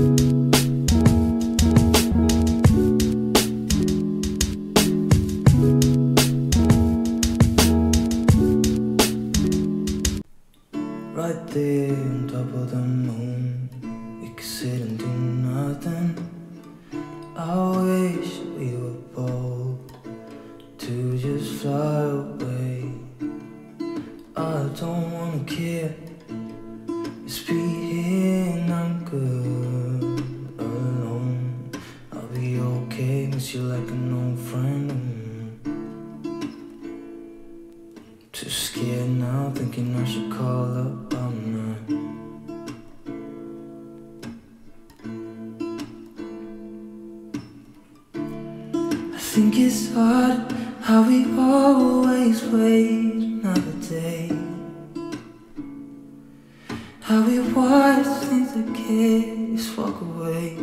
Right there on top of the moon, we could sit and do nothing. I wish we were bold to just fly away. I don't wanna care, think it's hard how we always wait another day. How we watch things that kids walk away.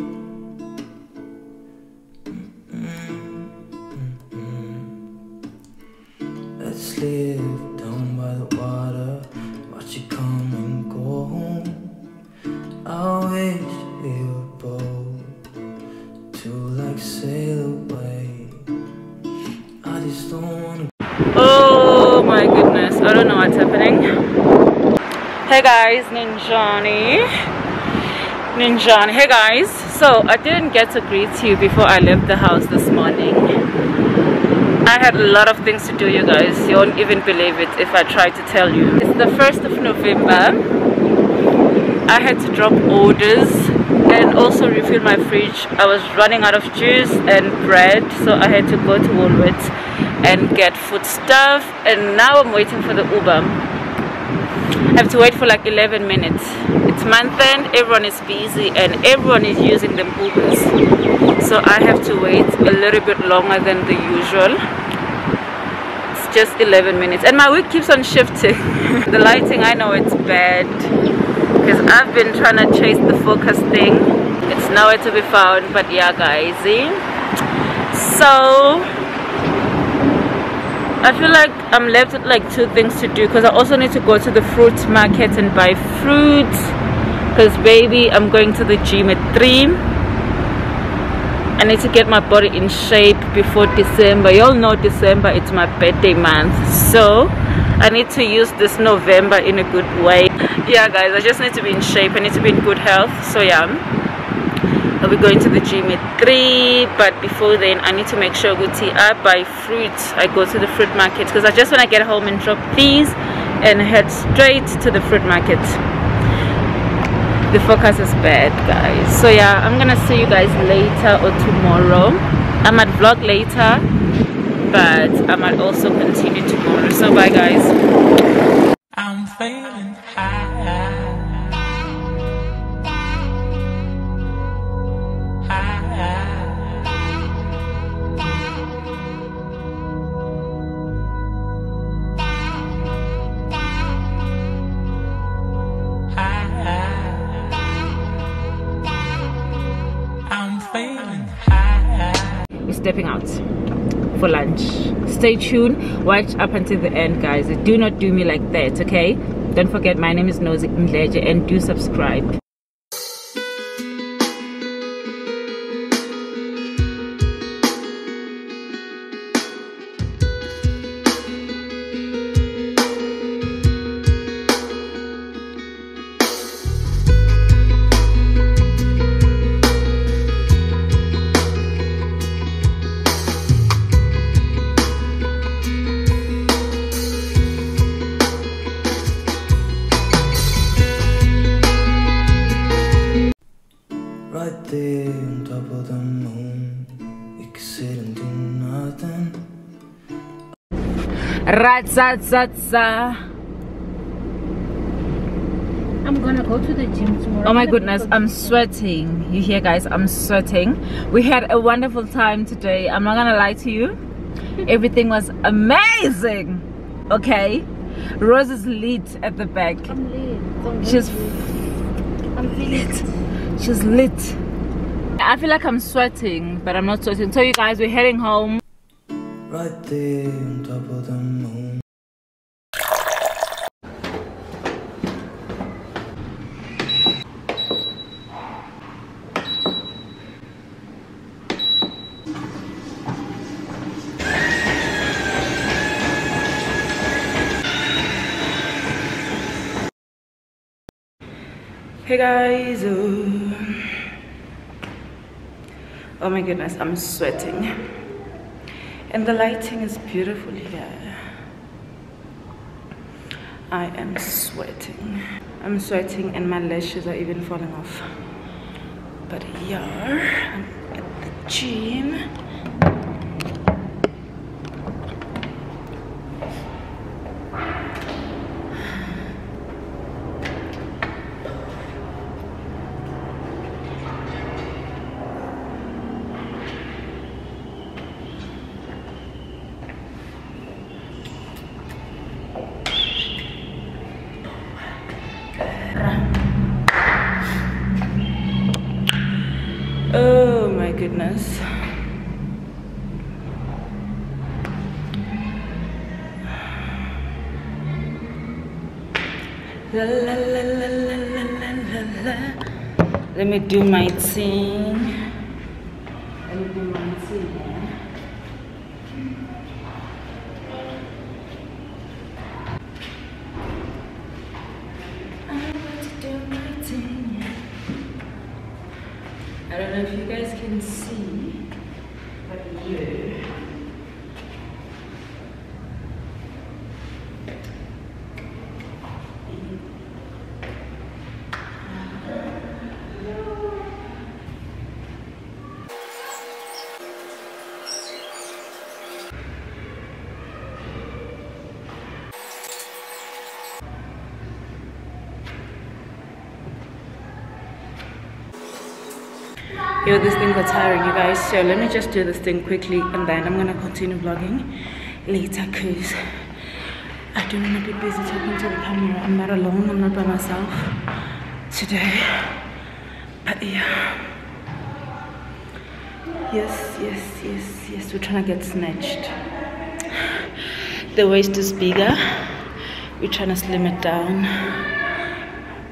Mm, Let's live guys, Ninjani. Ninjani. Hey guys, so I didn't get to greet you before I left the house this morning. I had a lot of things to do, you guys. You won't even believe it if I try to tell you. It's the 1st of November. I had to drop orders and also refill my fridge. I was running out of juice and bread, so I had to go to Woolworths and get food stuff. And now I'm waiting for the Uber. I have to wait for like 11 minutes. It's month end, everyone is busy and everyone is using the Ubers. So I have to wait a little bit longer than the usual. It's just 11 minutes and my wig keeps on shifting. the lighting, I know it's bad because I've been trying to chase the focus thing. It's nowhere to be found, but yeah, guys. So I feel like I'm left with like two things to do because I also need to go to the fruit market and buy fruit. Because baby I'm going to the gym at 3 I need to get my body in shape before December. Y'all know December it's my birthday month so I need to use this November in a good way. Yeah guys I just need to be in shape. I need to be in good health so yeah I'll be going to the gym at 3 but before then I need to make sure Guti I buy fruit. I go to the fruit market because I just want to get home and drop these and head straight to the fruit market. The focus is bad guys. So yeah I'm gonna see you guys later or tomorrow. I might vlog later but I might also continue tomorrow. So bye guys. I'm feeling high. Stepping out for lunch. Stay tuned. Watch up until the end guys. Do not do me like that okay? Don't forget my name is Nozy Mdletshe and do subscribe Ratsatsa. I'm gonna go to the gym tomorrow. Oh my goodness, I'm sweating. You hear guys, I'm sweating. We had a wonderful time today. I'm not gonna lie to you. Everything was amazing. Okay. Rose is lit at the back. I'm late. I'm She's I'm feeling she's lit. I feel like I'm sweating, but I'm not sweating. So you guys, we're heading home. Right there on top of the moon. Hey guys. Oh. oh my goodness, I'm sweating. And the lighting is beautiful here. I am sweating. I'm sweating and my lashes are even falling off. But yeah, I'm at the gym. goodness. La, la, la, Let me do my thing. Let me do my thing. Know if you guys can see, Yo, this thing got tiring, you guys. So let me just do this thing quickly and then I'm gonna continue vlogging later because I don't wanna be busy talking to the camera. I'm not alone, I'm not by myself today. But yeah. Yes, yes, yes, yes, we're trying to get snatched. The waist is bigger. We're trying to slim it down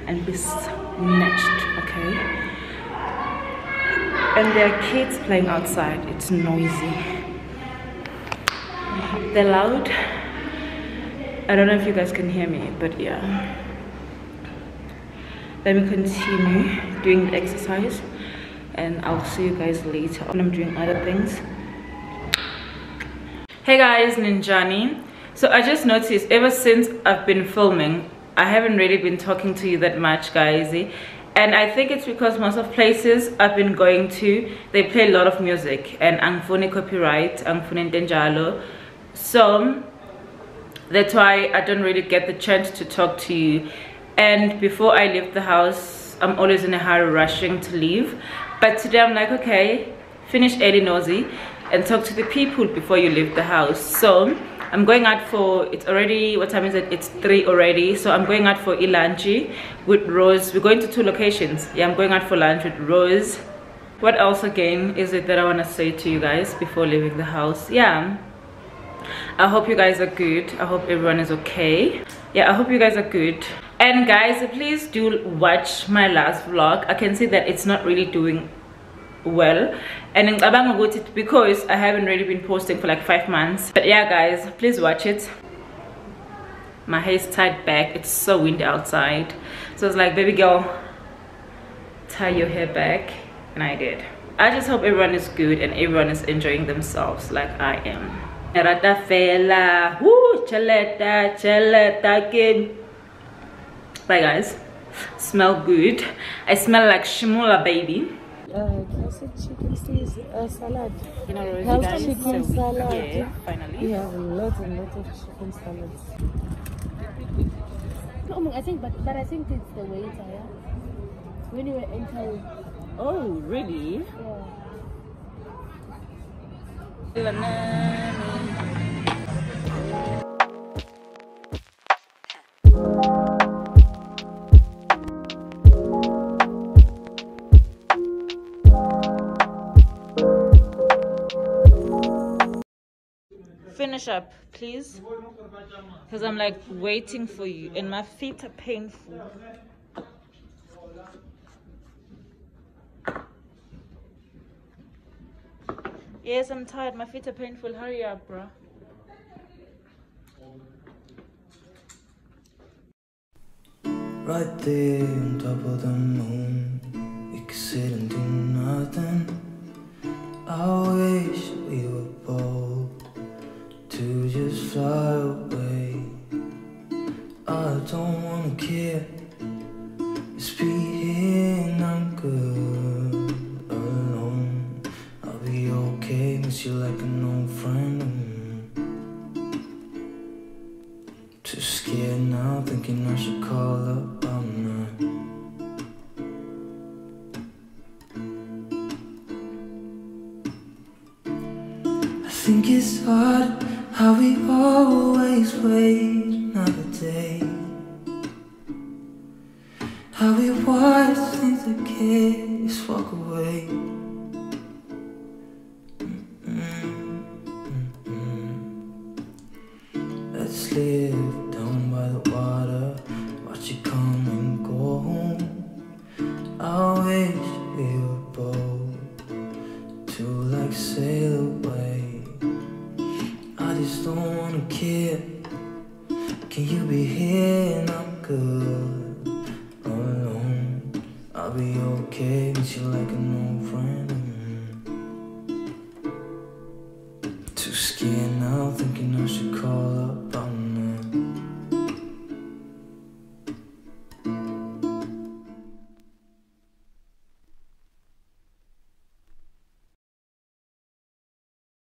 and be snatched? And there are kids playing outside. It's noisy. They're loud. I don't know if you guys can hear me, but yeah. Let me continue doing the exercise and I'll see you guys later when I'm doing other things. Hey guys, Ninjani. So I just noticed ever since I've been filming, I haven't really been talking to you that much, guys and i think it's because most of places i've been going to they play a lot of music. And angfuni copyright angfuni ntenjalo. So that's why i don't really get the chance to talk to you. And before i leave the house i'm always in a hurry rushing to leave. But today i'm like okay finish early Nozy and talk to the people before you leave the house. So I'm going out for it's already what time is it? It's three already. So I'm going out for lunch with Rose. We're going to two locations. Yeah I'm going out for lunch with Rose. What else again is it that I want to say to you guys before leaving the house? Yeah. I hope you guys are good. I hope everyone is okay. Yeah I hope you guys are good. And guys please do watch my last vlog. I can see that it's not really doing well. And ngicabanga ukuthi because i haven't really been posting for like five months. But yeah guys please watch it. My hair is tied back. It's so windy outside. So it's like baby girl tie your hair back. And i did. I just hope everyone is good and everyone is enjoying themselves like i am. Ratafela, woo, chaleta, chaleta. Bye guys, smell good. I smell like Shimula baby uh, classic chicken seas, uh, salad. You know, Rosie Health guys, chicken so salad. Yeah, finally. We have lots and lots of chicken salads. No, I think, but but I think it's the waiter. Yeah. When you were entering, Oh, really? yeah. Finish up, please. Because I'm like waiting for you and my feet are painful. Yes, I'm tired. My feet are painful. Hurry up, bro. Right there on top of the moon, we could sit and do nothing. I wish to just fly away. I don't wanna care, just be here and I'm good alone. I'll be okay, miss you like an old friend. Too scared now, thinking I should call up all night. I think it's hard how we always wait another day. How we watch things that just walk away. Let's live Be okay, miss you like an old friend.